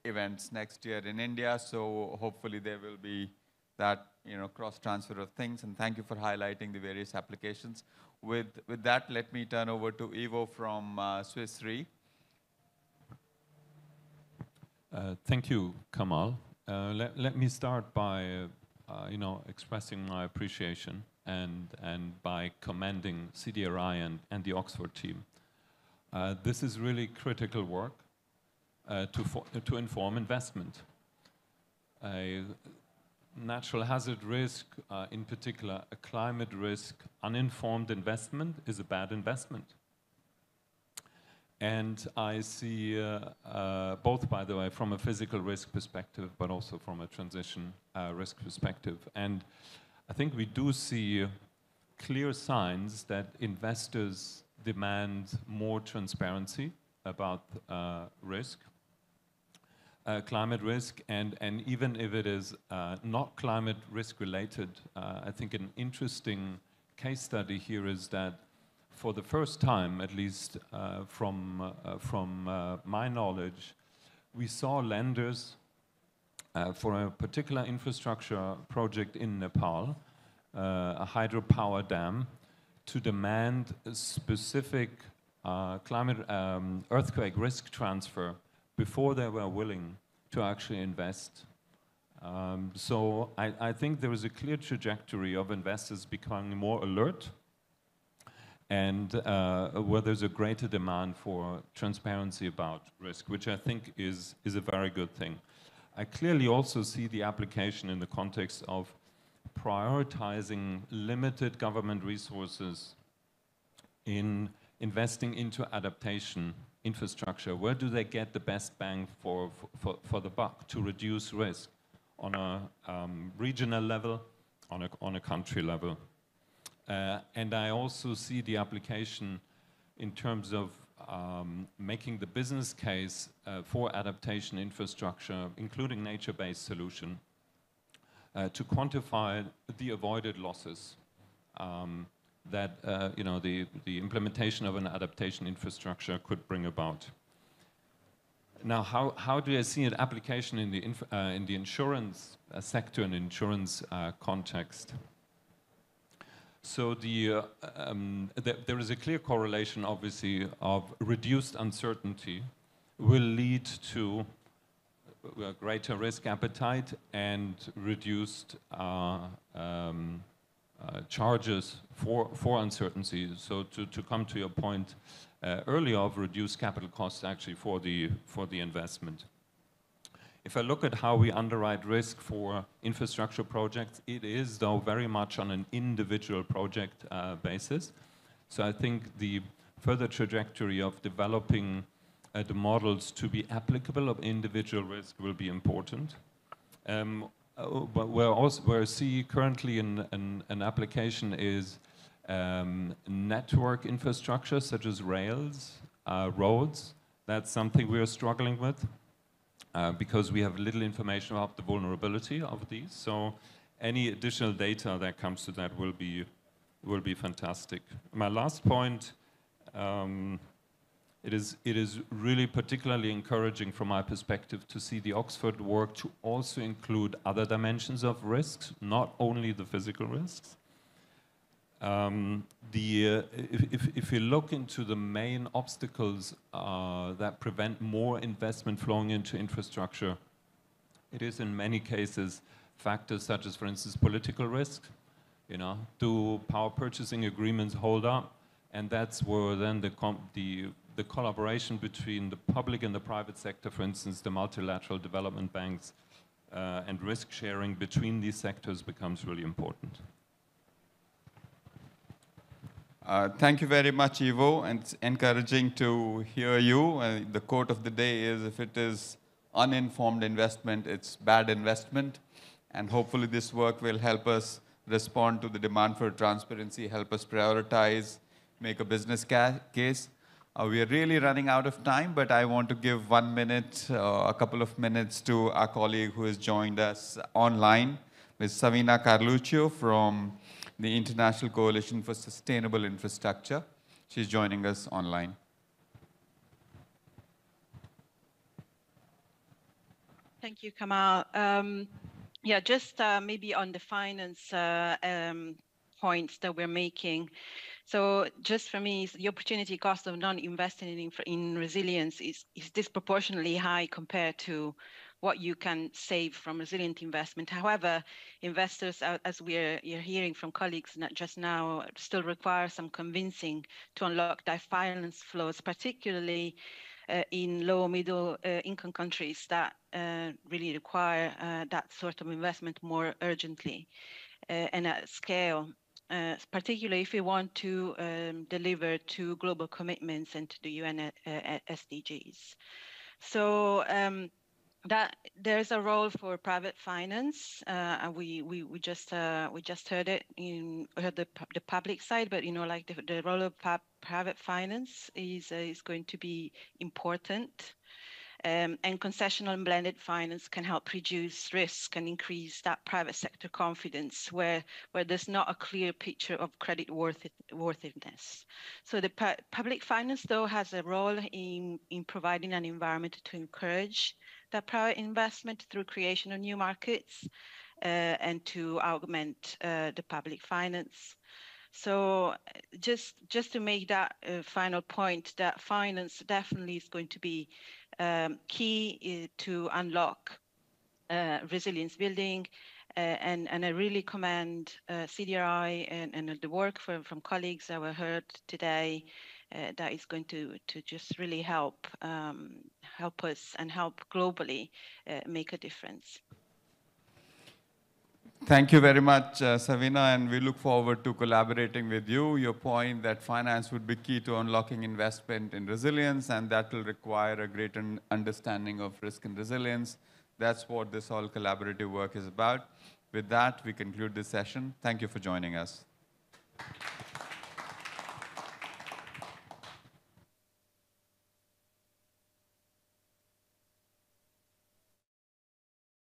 events next year in India. So hopefully there will be that you know cross transfer of things. And thank you for highlighting the various applications. With with that, let me turn over to Ivo from uh, Swiss Re. Uh, thank you, Kamal. Uh, let, let me start by uh, you know expressing my appreciation and and by commending CDRI and, and the Oxford team. Uh, this is really critical work uh, to, to inform investment. A natural hazard risk, uh, in particular a climate risk, uninformed investment is a bad investment. And I see uh, uh, both, by the way, from a physical risk perspective, but also from a transition uh, risk perspective. And I think we do see clear signs that investors demand more transparency about uh, risk, uh, climate risk, and, and even if it is uh, not climate risk related, I think an interesting case study here is that for the first time, at least uh, from, uh, from uh, my knowledge, we saw lenders for a particular infrastructure project in Nepal, a hydropower dam, to demand specific climate um, earthquake risk transfer before they were willing to actually invest um, so I, I, think there is a clear trajectory of investors becoming more alert and uh, where there's a greater demand for transparency about risk, which I think is, is a very good thing. I clearly also see the application in the context of prioritizing limited government resources in investing into adaptation infrastructure. Where do they get the best bang for, for, for the buck to reduce risk on a um, regional level, on a, on a country level? Uh, and I also see the application in terms of um, making the business case uh, for adaptation infrastructure, including nature-based solution, uh, to quantify the avoided losses um, that uh, you know the, the implementation of an adaptation infrastructure could bring about. Now, how, how do I see an application in the, uh, in the insurance uh, sector and insurance context? So the, uh, um, th there is a clear correlation, obviously, of reduced uncertainty will lead to uh, greater risk appetite and reduced uh, um, uh, charges for, for uncertainty. So to, to come to your point uh, earlier of reduced capital costs actually for the, for the investment. If I look at how we underwrite risk for infrastructure projects, it is, though, very much on an individual project uh, basis. So I think the further trajectory of developing uh, the models to be applicable of individual risk will be important. Um, uh, but where, also, where I see currently in, in, an application is um, network infrastructure such as rails, uh, roads. That's something we are struggling with. Uh, because we have little information about the vulnerability of these. So any additional data that comes to that will be, will be fantastic. My last point, um, it is, it is really particularly encouraging from my perspective to see the Oxford work to also include other dimensions of risks, not only the physical risks. Um, the, uh, if, if, if, you look into the main obstacles uh, that prevent more investment flowing into infrastructure, it is in many cases factors such as, for instance, political risk. You know, do power purchasing agreements hold up? And that's where then the, the, the collaboration between the public and the private sector, for instance, the multilateral development banks, uh, and risk sharing between these sectors becomes really important. Uh, thank you very much, Ivo, and it's encouraging to hear you. Uh, the quote of the day is, if it is uninformed investment, it's bad investment. And hopefully this work will help us respond to the demand for transparency, help us prioritize, make a business case. Uh, we are really running out of time, but I want to give one minute, uh, a couple of minutes to our colleague who has joined us online, Ms. Savina Carluccio from the International Coalition for Sustainable Infrastructure. She's joining us online. Thank you, Kamal. Um, yeah, just uh, maybe on the finance uh, um, points that we're making. So just for me, the opportunity cost of non-investing in, in resilience is, is disproportionately high compared to what you can save from resilient investment. However, investors, as we're you're hearing from colleagues not just now, still require some convincing to unlock their finance flows, particularly uh, in low middle uh, income countries that uh, really require uh, that sort of investment more urgently and at scale. Particularly if we want to um, deliver to global commitments and to the UN SDGs. So um, that there's a role for private finance. Uh, we, we we just uh, we just heard it in heard the the public side, but you know like the, the role of private finance is uh, is going to be important. Um, and concessional and blended finance can help reduce risk and increase that private sector confidence where, where there's not a clear picture of credit worth worthiness. So the pu public finance, though, has a role in, in providing an environment to encourage that private investment through creation of new markets uh, and to augment uh, the public finance. So just just to make that uh, final point, that finance definitely is going to be um, key uh, to unlock uh, resilience building. Uh, and, and I really commend uh, CDRI and, and the work from, from colleagues that were heard today uh, that is going to, to just really help um, help us and help globally uh, make a difference. Thank you very much, uh, Savina, and we look forward to collaborating with you. Your point that finance would be key to unlocking investment in resilience, and that will require a greater understanding of risk and resilience. That's what this all collaborative work is about. With that, we conclude this session. Thank you for joining us.